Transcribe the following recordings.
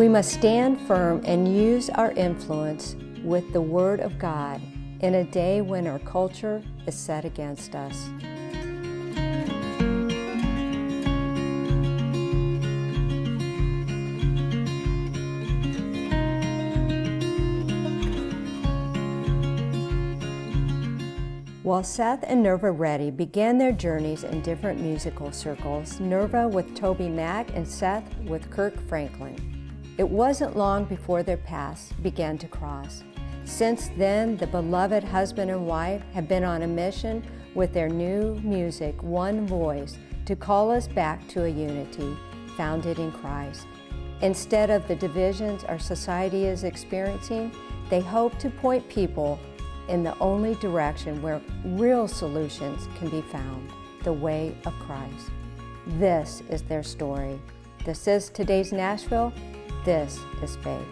We must stand firm and use our influence with the Word of God in a day when our culture is set against us. While Seth and Nirva Ready began their journeys in different musical circles, Nirva with Toby Mac and Seth with Kirk Franklin, it wasn't long before their paths began to cross. Since then, the beloved husband and wife have been on a mission with their new music, One Voice, to call us back to a unity founded in Christ. Instead of the divisions our society is experiencing, they hope to point people in the only direction where real solutions can be found the way of Christ. This is their story. This is today's Nashville. This is faith.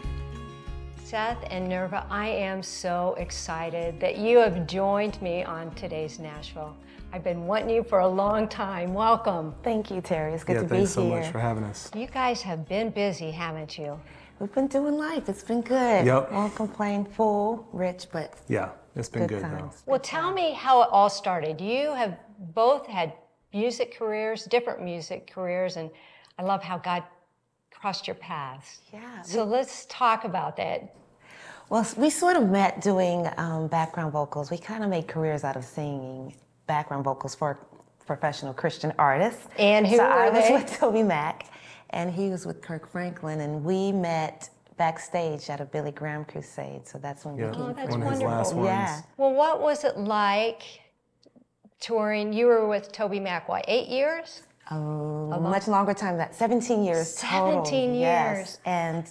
Seth and Nirva, I am so excited that you have joined me on today's Nashville. I've been wanting you for a long time. Welcome. Thank you, Terry. It's good yeah, to be here. thanks so much for having us. You guys have been busy, haven't you? We've been doing life. It's been good. Yep. Won't complain. Full, rich, but Yeah, it's been good good, though. Well, tell me how it all started. You have both had music careers, different music careers, and I love how God crossed your paths. Yeah, So let's talk about that. Well, we sort of met doing um, background vocals. We kind of made careers out of singing background vocals for professional Christian artists. And who so were I was with Toby Mac, and he was with Kirk Franklin, and we met backstage at a Billy Graham crusade. So that's when Yeah, we became Oh, that's one of his last wonderful. ones. Yeah. Well, what was it like touring? You were with Toby Mac, what, eight years? Oh. A much longer time than that. 17 years total. 17 Yes. years. And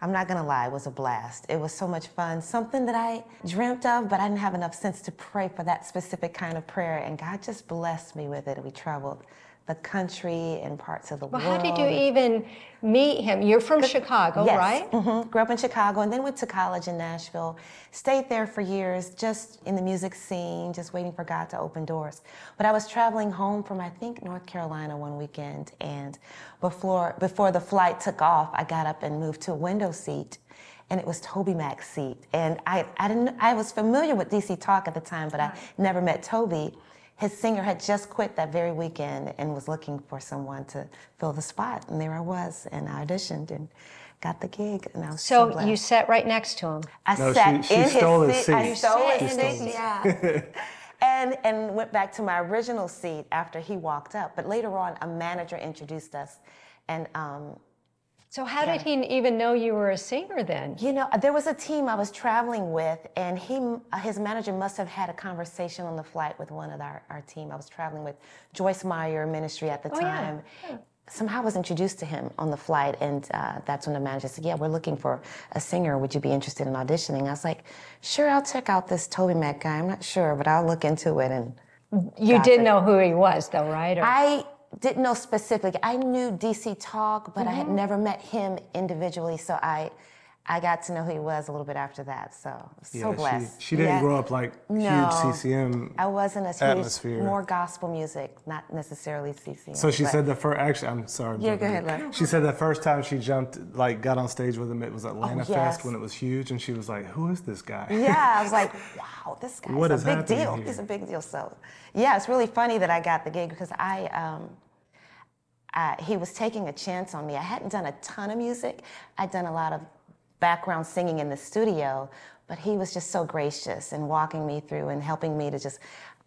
I'm not gonna lie, it was a blast. It was so much fun. Something that I dreamt of, but I didn't have enough sense to pray for that specific kind of prayer. And God just blessed me with it. We traveled the country and parts of the Well, world. how did you even meet him? You're from Chicago, yes. right? hmm Grew up in Chicago and then went to college in Nashville. Stayed there for years, just in the music scene, just waiting for God to open doors. But I was traveling home from, I think, North Carolina one weekend. And before, before the flight took off, I got up and moved to a window seat. And it was Toby Mac's seat. And I, I, didn't, I was familiar with DC Talk at the time, but I never met Toby. His singer had just quit that very weekend and was looking for someone to fill the spot. And there I was, and I auditioned and got the gig. And I was so, So you sat right next to him. I No, sat she- she in stole his his seat. I seat. stole She his stole seat. Yeah. and and went back to my original seat after he walked up. But later on, a manager introduced us, and um, So how did he even know you were a singer then? you know, there was a team I was traveling with, and he, uh, his manager must have had a conversation on the flight with one of our, our team. I was traveling with Joyce Meyer Ministry at the Oh, yeah. time. Somehow I was introduced to him on the flight, and uh, that's when the manager said, "Yeah, we're looking for a singer. Would you be interested in auditioning?" I was like, "Sure, I'll check out this Toby Mac guy. I'm not sure, but I'll look into it." And You did it. know who he was, though, right? Or- I didn't know specifically. I knew DC Talk, but I had mm-hmm. never met him individually, so I I got to know who he was a little bit after that. So so Yeah, blessed. She, she didn't Yeah. grow up like No. huge CCM. I wasn't as atmosphere. huge, more gospel music, not necessarily CCM. So she said the first. Actually, I'm sorry. Yeah, go ahead, Larry. She said the first time she jumped, like, got on stage with him, it was Atlanta Oh, Fest when it was huge, and she was like, "Who is this guy?" Yeah, I was like, wow, this guy's What a big deal. here? He's a big deal. So, yeah, it's really funny that I got the gig because I, um, I, he was taking a chance on me. I hadn't done a ton of music. I'd done a lot of background singing in the studio, but he was just so gracious and walking me through and helping me to just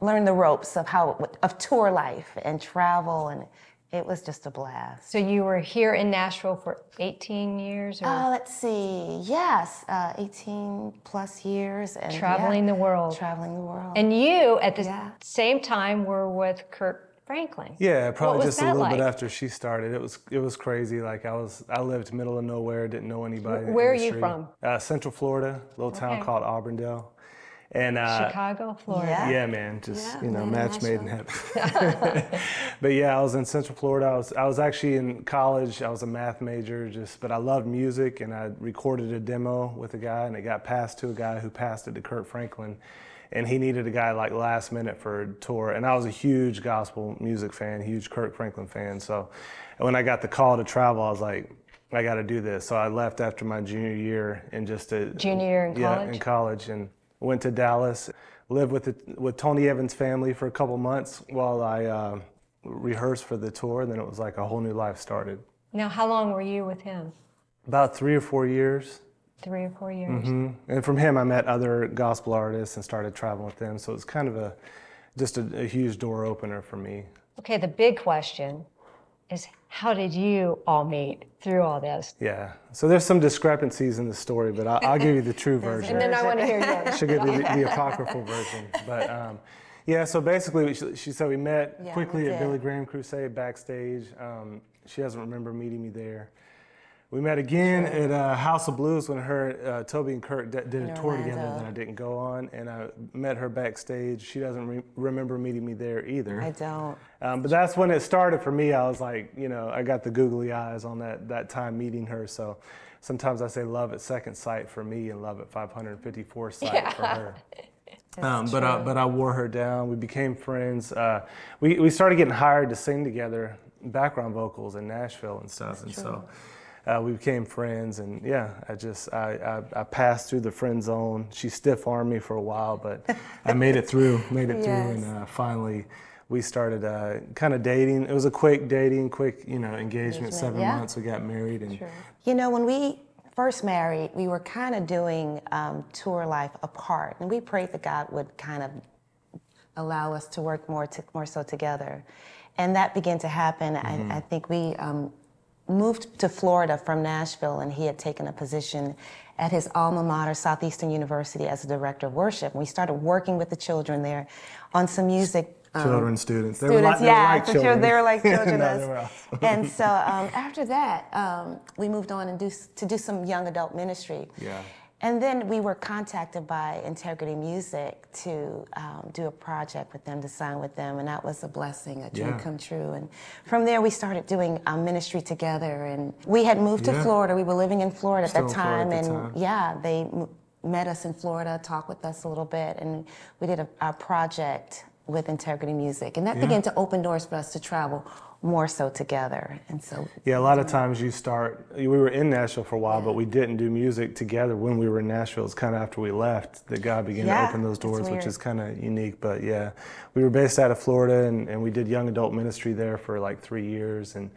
learn the ropes of how of tour life and travel, and it was just a blast. so you were here in Nashville for 18 years or Uh, let's see. Yes, uh, 18 plus years and yeah, traveling the world? Traveling the world. And you, at the Yeah. same time, were with Kirk Franklin. Yeah, probably just a that little bit after she started. It was it was crazy. Like I was, I lived middle of nowhere, didn't know anybody. in Where are you from? Uh, Central Florida, little town called Auburndale, and uh, Chicago, Florida. Yeah. Yeah, man, just Yeah, you know, man, match made in heaven. but yeah, I was in Central Florida. I was I was actually in college. I was a math major, just but I loved music, and I recorded a demo with a guy, and it got passed to a guy who passed it to Kirk Franklin, and he needed a guy like last minute for a tour, and I was a huge gospel music fan, huge Kirk Franklin fan. So when I got the call to travel, I was like. I got to do this. So I left after my junior year and just a, junior year in yeah, college. in college, and went to Dallas, lived with the, with Tony Evans' family for a couple months while I uh, rehearsed for the tour. And then it was like a whole new life started. Now, how long were you with him? About three or four years. Three or four years. hmm And from him, I met other gospel artists and started traveling with them. So it was kind of a just a, a huge door opener for me. Okay, the big question is how did you all meet through all this? Yeah. So there's some discrepancies in the story, but I'll, I'll give you the true version. And then I want to hear yours. She'll give you the, the apocryphal version. But um, yeah, so basically, she, she said we met Yeah, quickly we at. Billy Graham Crusade backstage. Um, she doesn't remember meeting me there. We met again at uh, House of Blues when her, uh, Toby and Kirk d- did a In tour together that I didn't go on, and I met her backstage. She doesn't re- remember meeting me there either. I don't. Um, but that's when it started for me. I was like, you know, I got the googly eyes on that, that time meeting her. So sometimes I say love at second sight for me and love at 554 sight for her. Um, but, I, but I wore her down. We became friends. Uh, we, we started getting hired to sing together, background vocals in Nashville and stuff. and so uh, we became friends. And yeah, I just, I, I, I passed through the friend zone. She stiff armed me for a while, but I made it through, made it through. And uh, finally, we started uh, kind of dating. It was a quick dating, quick, you know, engagement. Seven yeah. months. We got married, and You know, when we first married, we were kind of doing um, tour life apart, and we prayed that God would kind of allow us to work more to, more so together, and that began to happen. I, I think we um, moved to Florida from Nashville, and he had taken a position at his alma mater, Southeastern University, as a director of worship. And we started working with the children there on some music. um, children, students. They students, were like, yeah, they were like children. they were like children. No, awesome. and so um, after that, um, we moved on and do to do some young adult ministry. Yeah. And then we were contacted by Integrity Music to um, do a project with them, to sign with them, and that was a blessing, a dream Yeah. come true. And from there, we started doing um, ministry together. And we had moved to Yeah. Florida. We were living in Florida at Still that in Florida time, at the and time. yeah, they m- met us in Florida, talked with us a little bit, and we did a, a project with Integrity Music, and that Yeah. began to open doors for us to travel more so together. And so Yeah, a lot of mm-hmm. times you start. We were in Nashville for a while, but we didn't do music together when we were in Nashville. It's kind of after we left that God began Yeah, to open those doors, which is kind of unique. But yeah, we were based out of Florida, and, and we did young adult ministry there for like three years, and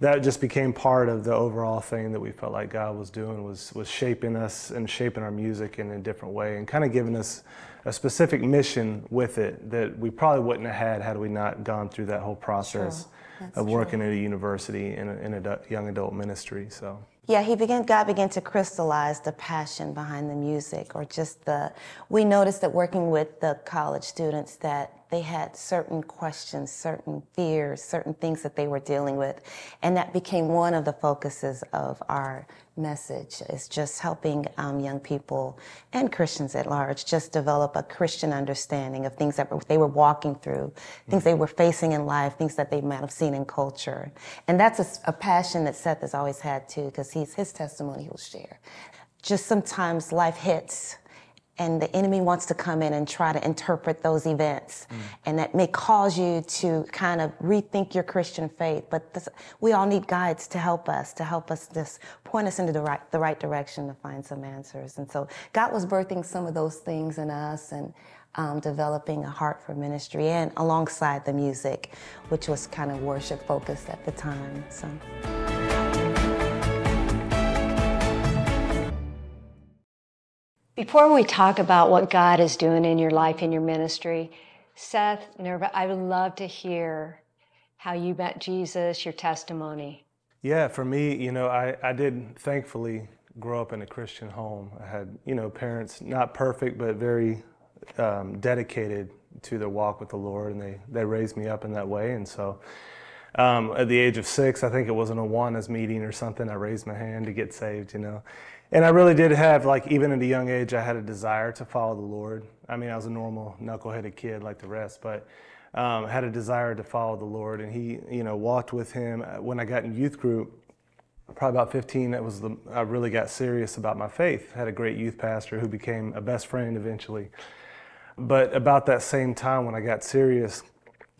that just became part of the overall thing that we felt like God was doing was was shaping us and shaping our music in a different way, and kind of giving us a specific mission with it that we probably wouldn't have had had we not gone through that whole process That's of true. working at a university in a, in a young adult ministry. So Yeah, he began. God began to crystallize the passion behind the music, or just the. We noticed that working with the college students that they had certain questions, certain fears, certain things that they were dealing with, and that became one of the focuses of our message. Is just helping um, young people and Christians at large just develop a Christian understanding of things that they were walking through, things they were facing in life, things that they might have seen in culture, and that's a passion that Seth has always had too, because he's his testimony he'll share. Just sometimes life hits. And the enemy wants to come in and try to interpret those events. And that may cause you to kind of rethink your Christian faith. But this, we all need guides to help us, to help us just point us into the right, the right direction to find some answers. And so God was birthing some of those things in us and um, developing a heart for ministry and alongside the music, which was kind of worship focused at the time. So. Before we talk about what God is doing in your life, in your ministry, Seth, Nirva, I would love to hear how you met Jesus, your testimony. yeah, for me, you know, I, I did thankfully grow up in a Christian home. I had you know parents not perfect but very um, dedicated to their walk with the Lord, and they they raised me up in that way. And so, um, at the age of six, I think it was an Awanas meeting or something. I raised my hand to get saved, you know. And I really did have, like, even at a young age, I had a desire to follow the Lord. I mean, I was a normal, knuckleheaded kid like the rest, but um, had a desire to follow the Lord. And He, you know, walked with Him. When I got in youth group, probably about 15, that was the, I really got serious about my faith. Had a great youth pastor who became a best friend eventually. But about that same time when I got serious,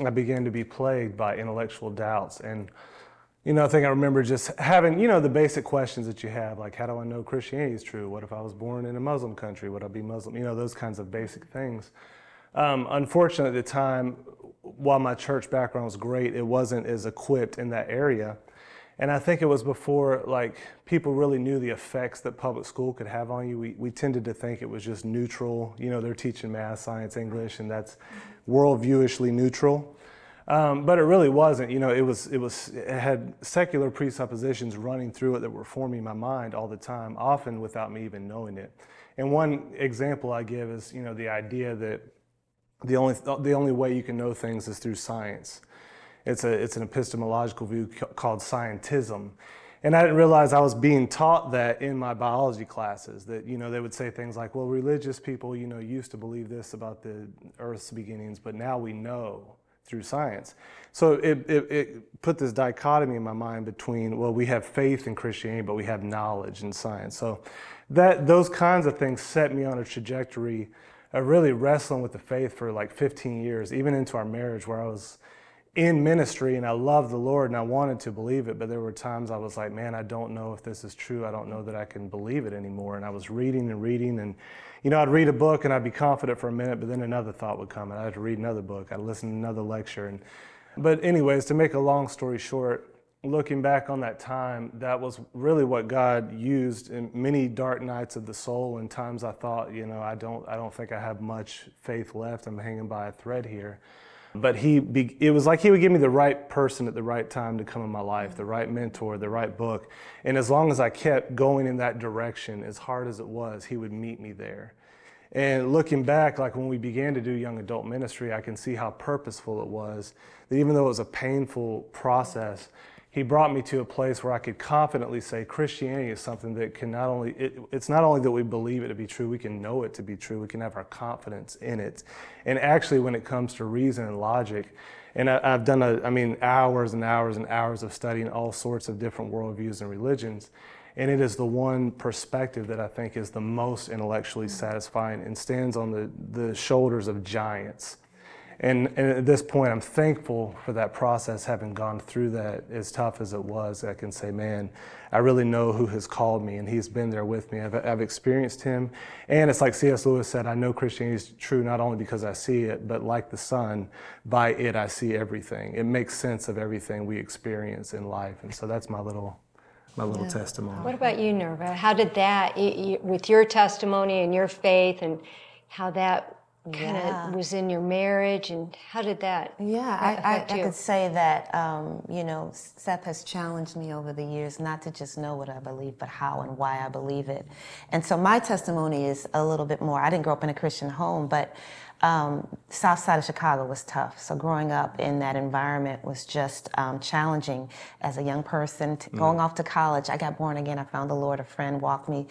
I began to be plagued by intellectual doubts. And you know, I think I remember just having, you know, the basic questions that you have, like, how do I know Christianity is true? What if I was born in a Muslim country? Would I be Muslim? You know, those kinds of basic things. Um, unfortunately, at the time, while my church background was great, it wasn't as equipped in that area. And I think it was before like people really knew the effects that public school could have on you. We, we tended to think it was just neutral. You know, they're teaching math, science, English, and that's worldviewishly neutral. Um, but it really wasn't. You know, it was it was it had secular presuppositions running through it that were forming my mind all the time, often without me even knowing it. And one example I give is you know the idea that the only the only way you can know things is through science. It's a it's an epistemological view called scientism. And I didn't realize I was being taught that in my biology classes. That you know they would say things like, "Well, religious people, you know, used to believe this about the Earth's beginnings, but now we know through science." So it, it, it put this dichotomy in my mind between, well, we have faith in Christianity, but we have knowledge in science. So that those kinds of things set me on a trajectory of really wrestling with the faith for like 15 years, even into our marriage, where I was in ministry and I loved the Lord and I wanted to believe it, but there were times I was like, man, I don't know if this is true. I don't know that I can believe it anymore. And I was reading and reading and you know, I'd read a book and I'd be confident for a minute, but then another thought would come and I'd have to read another book. I'd listen to another lecture. And, but anyways, to make a long story short, looking back on that time, that was really what God used in many dark nights of the soul and times I thought, you know, I don't, I don't think I have much faith left. I'm hanging by a thread here but he be, it was like he would give me the right person at the right time to come in my life the right mentor the right book. And as long as i kept going in that direction as hard as it was he would meet me there. And looking back like when we began to do young adult ministry i can see how purposeful it was that even though it was a painful process he brought me to a place where I could confidently say Christianity is something that can not only, it, it's not only that we believe it to be true, we can know it to be true, we can have our confidence in it. And actually, when it comes to reason and logic, and I, have done, a, I mean, hours and hours and hours of studying all sorts of different worldviews and religions. And it is the one perspective that I think is the most intellectually satisfying and stands on the, the shoulders of giants and, and, at this point, I'm thankful for that process, having gone through that as tough as it was. I can say, man, I really know who has called me, and He's been there with me. I've, I've experienced Him. And it's like C.S. Lewis said, I know Christianity is true not only because I see it, but like the sun, by it I see everything. It makes sense of everything we experience in life. And so that's my little my little yeah. testimony. What about you, Nirva? How did that, with your testimony and your faith, and how that kind of was in your marriage and how did that yeah I, I, I, could say that um, you know seth has challenged me over the years not to just know what i believe but how and why i believe it. And so my testimony is a little bit more i didn't grow up in a christian home but um, south side of Chicago was tough. So growing up in that environment was just um, challenging as a young person. Mm. Going off to college, I got born again. I found the Lord. A friend walked me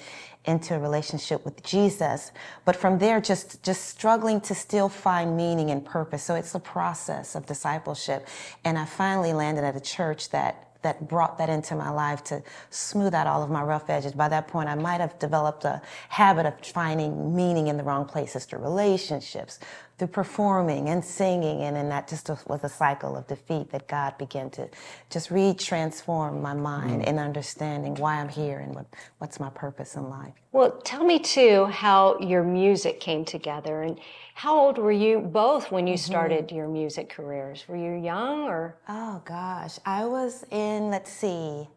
into a relationship with Jesus. But from there, just just struggling to still find meaning and purpose. So it's a process of discipleship. And I finally landed at a church that that brought that into my life to smooth out all of my rough edges. By that point, I might have developed a habit of finding meaning in the wrong places to relationships, through performing and singing, and then that just was a cycle of defeat that God began to just re-transform my mind mm. in understanding why I'm here and what, what's my purpose in life. Well, tell me too how your music came together and how old were you both when you mm-hmm. started your music careers? Were you young or? Oh gosh, I was in, let's see,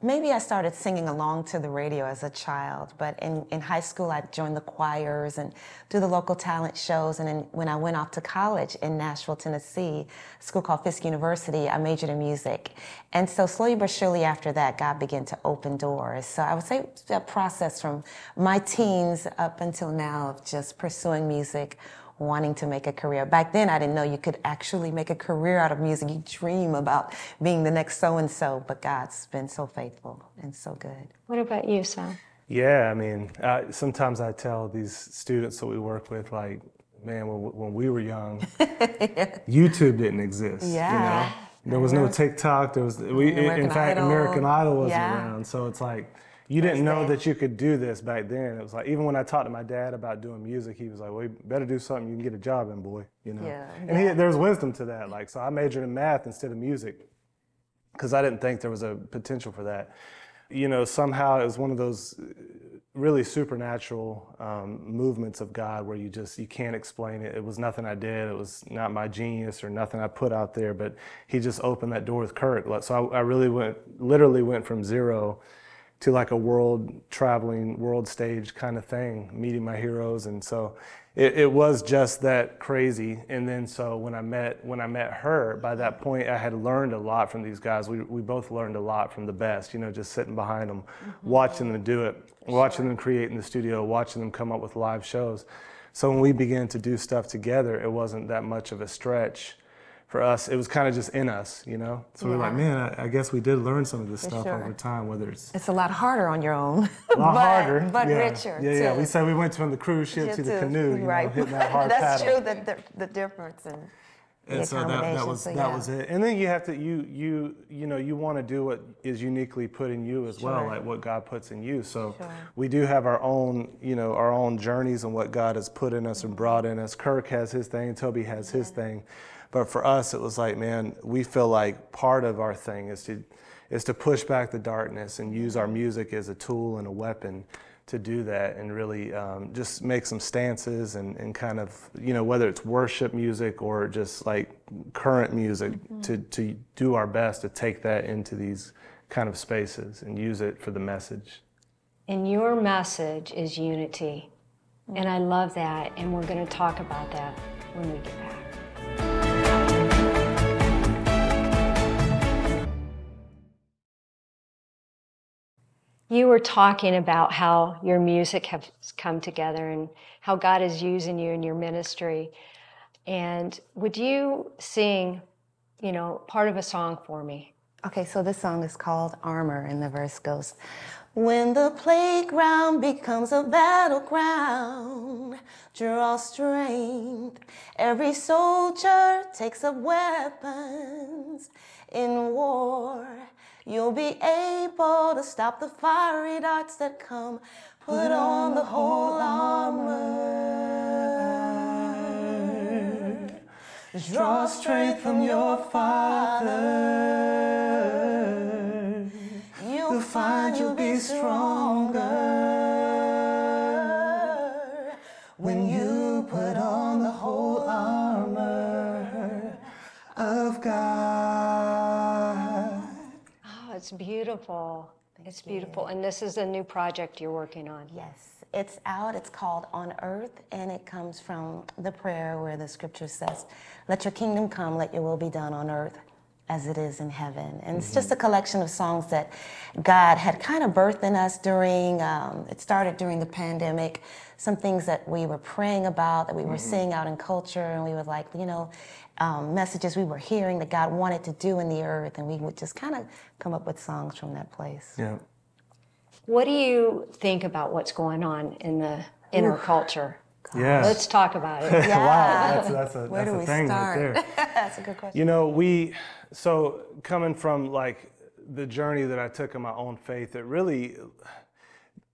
maybe I started singing along to the radio as a child, but in, in high school I joined the choirs and do the local talent shows. And then when I went off to college in Nashville, Tennessee, a school called Fisk University, I majored in music. And so slowly but surely after that, God began to open doors. So I would say a process from my teens up until now of just pursuing music wanting to make a career. Back then, I didn't know you could actually make a career out of music. You dream about being the next so and so, but God's been so faithful and so good. What about you, Sam? Yeah, I mean, uh, sometimes I tell these students that we work with, like, man, when, when we were young, YouTube didn't exist. Yeah. You know? There was no TikTok. There was we. in fact, Idol. American Idol wasn't yeah. around. So it's like you didn't know that you could do this back then. It was like even when I talked to my dad about doing music, he was like, "Well, you better do something you can get a job in, boy." You know. Yeah. And yeah. He, there's wisdom to that. Like, so I majored in math instead of music because I didn't think there was a potential for that. You know, somehow it was one of those really supernatural um, movements of God where you just you can't explain it. It was nothing I did. It was not my genius or nothing I put out there. But He just opened that door with Kirk. So I, I really went, literally went from zero to like a world traveling, world stage kind of thing, meeting my heroes. And so it, it, was just that crazy. And then so when I met when I met her, by that point I had learned a lot from these guys. We, we both learned a lot from the best, you know, just sitting behind them, mm-hmm. watching them do it, watching them create in the studio, watching them come up with live shows. So when we began to do stuff together, it wasn't that much of a stretch for us, it was kind of just in us, you know. So yeah. we are like, man, I, I, guess we did learn some of this for stuff sure. over time. Whether it's it's a lot harder on your own, a lot but, harder, but yeah. richer. Yeah, yeah. We said we went from the cruise ship to the canoe, you right? Know, that hard That's paddle. true. The, the, the difference and. And so that, that was so, yeah. that was it. And then you have to you you you know you want to do what is uniquely put in you as sure. well, like what God puts in you. So sure. we do have our own you know our own journeys and what God has put in us and brought in us. Kirk has his thing, Toby has his thing. But for us, it was like, man, we feel like part of our thing is to is to push back the darkness and use our music as a tool and a weapon to do that and really um, just make some stances and, and kind of you know whether it's worship music or just like current music mm-hmm. to, to do our best to take that into these kind of spaces and use it for the message. And your message is unity. And i love that. And we're going to talk about that when we get back You were talking about how your music has come together and how God is using you in your ministry. And would you sing, you know, part of a song for me? Okay, so this song is called Armor, and the verse goes When the playground becomes a battleground, draw strength. Every soldier takes up weapons in war. You'll be able to stop the fiery darts that come. Put on the whole armor. Draw strength from your Father. You'll find you'll be stronger it's beautiful. Thank it's you. beautiful. And this is a new project you're working on. Yes, it's out. It's called On Earth, and it comes from the prayer where the scripture says, Let your kingdom come, let your will be done on earth as it is in heaven. And mm-hmm. it's just a collection of songs that God had kind of birthed in us during, um, it started during the pandemic, some things that we were praying about, that we were mm-hmm. seeing out in culture, and we were like, you know, um, messages we were hearing that God wanted to do in the earth, and we would just kind of come up with songs from that place. Yeah. What do you think about what's going on in the inner Ooh. culture? Yeah. Let's talk about it. Yeah. wow, that's, that's a, Where that's do a we thing start? right there. that's a good question. You know, we, so coming from like the journey that I took in my own faith, it really,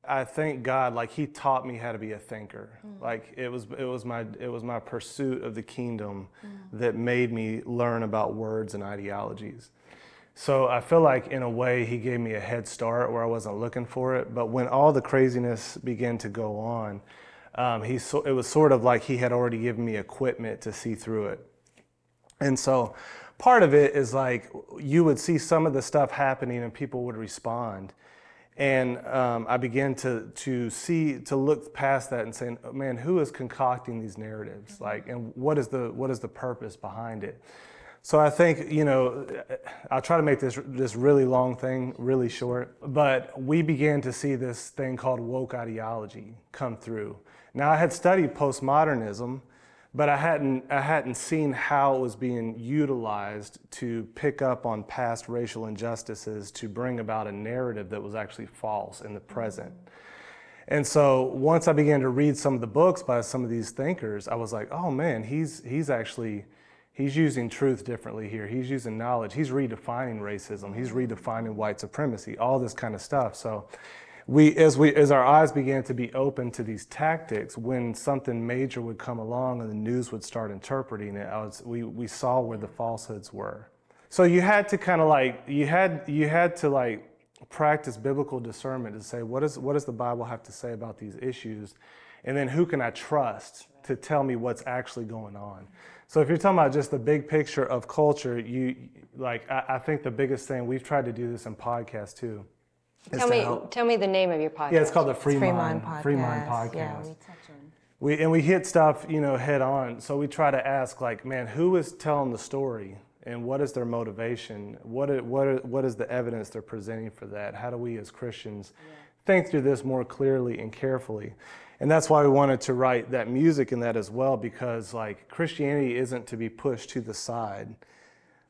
I thank God, like He taught me how to be a thinker. Mm. Like it was, it was my, it was my pursuit of the kingdom mm. that made me learn about words and ideologies. So I feel like in a way He gave me a head start where I wasn't looking for it. But when all the craziness began to go on, um, he so, it was sort of like He had already given me equipment to see through it. And so part of it is like you would see some of the stuff happening and people would respond and um, I began to to see to look past that and saying, man, who is concocting these narratives? Mm-hmm. Like, and what is the what is the purpose behind it? So I think you know, I'll try to make this this really long thing really short. But we began to see this thing called woke ideology come through. Now I had studied postmodernism but I hadn't, I hadn't seen how it was being utilized to pick up on past racial injustices to bring about a narrative that was actually false in the present. And so once I began to read some of the books by some of these thinkers, I was like, oh man, he's, he's actually, he's using truth differently here. He's using knowledge. He's redefining racism. He's redefining white supremacy, all this kind of stuff. So we as we as our eyes began to be open to these tactics when something major would come along and the news would start interpreting it was, we, we saw where the falsehoods were So you had to kind of like you had you had to like practice biblical discernment to say what is what does the Bible have to say about these issues, and then who can I trust to tell me what's actually going on. So if you're talking about just the big picture of culture, you like I, I think the biggest thing we've tried to do this in podcast too. Is Tell me, help- tell me the name of your podcast. Yeah, it's called the Free, Free Mind, Mind Podcast. Free Mind Podcast. Yeah, we touch on. We and we hit stuff, you know, head on. So we try to ask, like, man, who is telling the story, and what is their motivation? What are, what are, what is the evidence they're presenting for that? How do we as Christians think through this more clearly and carefully? And that's why we wanted to write that music in that as well, because like Christianity isn't to be pushed to the side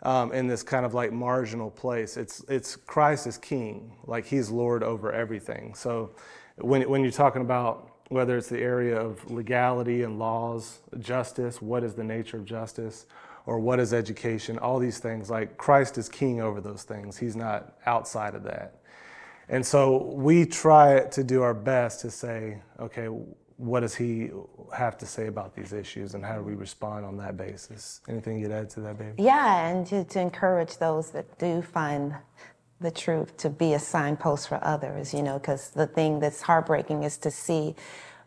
um, in this kind of like marginal place. It's it's Christ is King, like He's Lord over everything. So when when you're talking about whether it's the area of legality and laws, justice, what is the nature of justice, or what is education, all these things, like Christ is King over those things. He's not outside of that. And so we try to do our best to say, okay, what does he have to say about these issues and how do we respond on that basis? Anything you'd add to that, baby? Yeah, and to, to encourage those that do find the truth to be a signpost for others, you know, because the thing that's heartbreaking is to see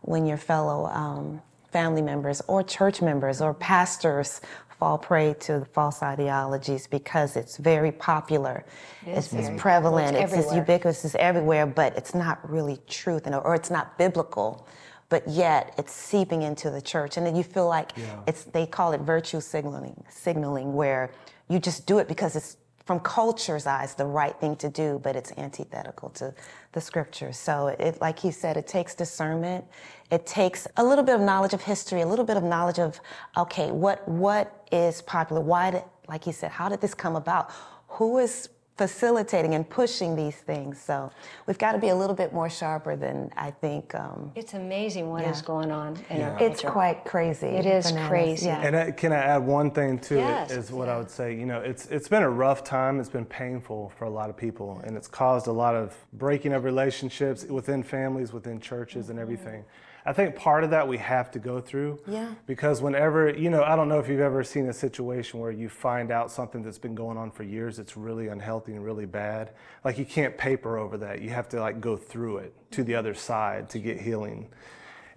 when your fellow um, family members or church members or pastors fall prey to the false ideologies because it's very popular. It's, it's prevalent, Well, it's, it's it's ubiquitous, it's everywhere, but it's not really truth and, or it's not biblical. But yet it's seeping into the church, and then you feel like it's they call it virtue signaling, signaling where you just do it because it's from culture's eyes the right thing to do, but it's antithetical to the scriptures. So it, like he said, it takes discernment. It takes a little bit of knowledge of history, a little bit of knowledge of okay, what what is popular? Why did, like he said, how did this come about? Who is facilitating and pushing these things? So we've got to be a little bit more sharper than I think. Um, It's amazing what is Yeah. going on in our it's culture. quite crazy. It is bananas. crazy. Yeah. And I, can I add one thing to Yes. it? Is what I would say. You know, it's it's been a rough time. It's been painful for a lot of people, and it's caused a lot of breaking of relationships within families, within churches, and everything. I think part of that we have to go through. Yeah. Because whenever you know, I don't know if you've ever seen a situation where you find out something that's been going on for years that's really unhealthy and really bad. Like you can't paper over that. You have to like go through it to the other side to get healing.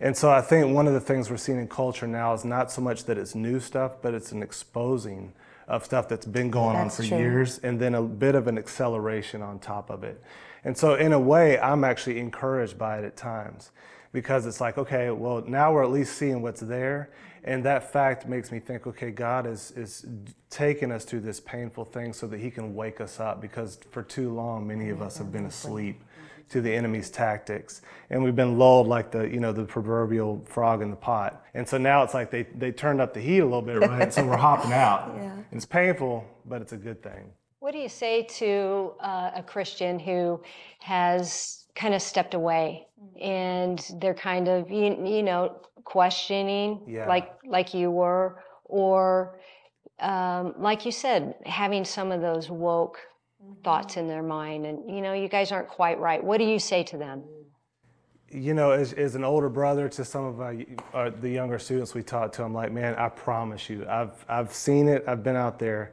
And so I think one of the things we're seeing in culture now is not so much that it's new stuff, but it's an exposing of stuff that's been going on for true. years and then a bit of an acceleration on top of it. And so in a way, I'm actually encouraged by it at times because it's like, okay, well, now we're at least seeing what's there. And that fact makes me think, okay, God is, is taking us through this painful thing so that he can wake us up because for too long, many of us have been asleep to the enemy's tactics. And we've been lulled like the you know the proverbial frog in the pot. And so now it's like they they turned up the heat a little bit right? So we're hopping out. Yeah. it's painful but it's a good thing What do you say to uh, a Christian who has kind of stepped away and they're kind of you, you know questioning Yeah. like like you were? Or um, like you said having some of those woke thoughts in their mind and you know you guys aren't quite right. What do you say to them? You know as, as an older brother to some of our, uh, the younger students we taught to i'm like man i promise you i've i've seen it. I've been out there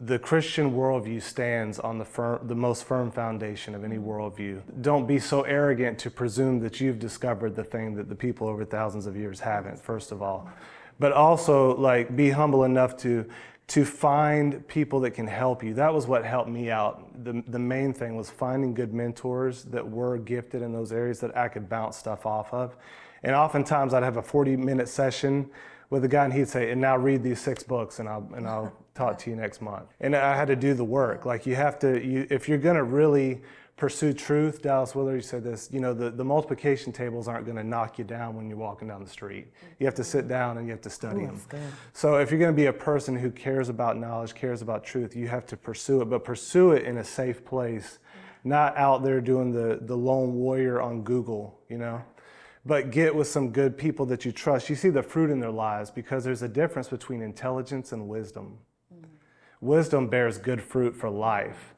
the Christian worldview stands on the, firm, the most firm foundation of any worldview. Don't be so arrogant to presume that you've discovered the thing that the people over thousands of years haven't, first of all. But also, like, be humble enough to, to find people that can help you. That was what helped me out. The, the main thing was finding good mentors that were gifted in those areas that I could bounce stuff off of. And oftentimes, I'd have a 40 minute session with a guy, and he'd say, "And now read these six books, and I'll and I'll talk to you next month." And I had to do the work. Like you have to, you, if you're going to really pursue truth, Dallas Willard you said this. You know, the, the multiplication tables aren't going to knock you down when you're walking down the street. You have to sit down and you have to study them. So if you're going to be a person who cares about knowledge, cares about truth, you have to pursue it, but pursue it in a safe place, not out there doing the the lone warrior on Google. You know but get with some good people that you trust. You see the fruit in their lives because there's a difference between intelligence and wisdom. Wisdom bears good fruit for life.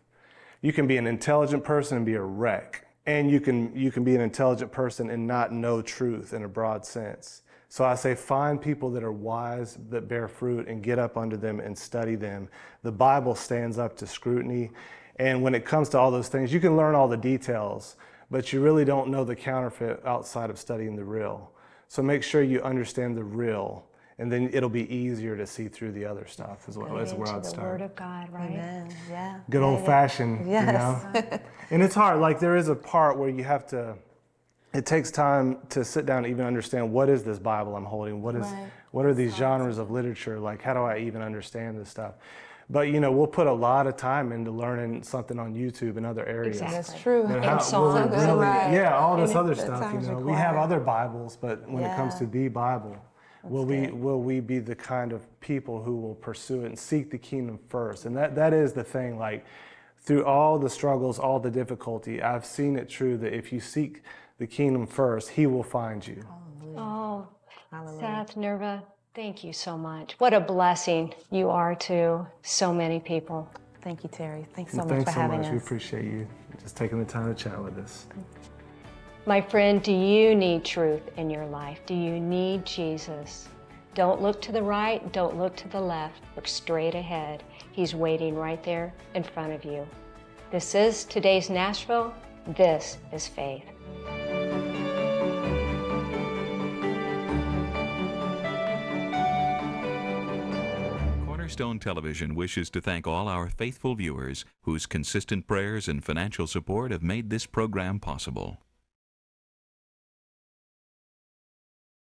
You can be an intelligent person and be a wreck, and you can you can be an intelligent person and not know truth in a broad sense. So I say find people that are wise, that bear fruit, and get up under them and study them. The Bible stands up to scrutiny. And when it comes to all those things, you can learn all the details, but you really don't know the counterfeit outside of studying the real. So make sure you understand the real, and then it'll be easier to see through the other stuff. Is, what, is where I'd the start. Word of God, right? Amen. Yeah. Good old fashioned, Yes. you know. and it's hard. Like there is a part where you have to. It takes time to sit down and even understand what is this Bible I'm holding. What is Right. what are these genres of literature? Like how do I even understand this stuff? But you know, we'll put a lot of time into learning something on YouTube and other areas. Exactly. That's true. And And how- songs, really- right. Yeah, all this And other stuff. You sounds know, we have other Bibles, but when it comes to the Bible, will we will we be the kind of people who will pursue it and seek the kingdom first? And that that is the thing. Like through all the struggles, all the difficulty, I've seen it true that if you seek the kingdom first, He will find you. Oh, Hallelujah. Seth, Nirva, thank you so much. What a blessing you are to so many people. Thank you, Terry. Thanks so much Thanks for so having much. We appreciate you just taking the time to chat with us. My friend, do you need truth in your life? Do you need Jesus? Don't look to the right, don't look to the left, look straight ahead. He's waiting right there in front of you. This is today's Nashville. This is faith. Cornerstone Television wishes to thank all our faithful viewers whose consistent prayers and financial support have made this program possible.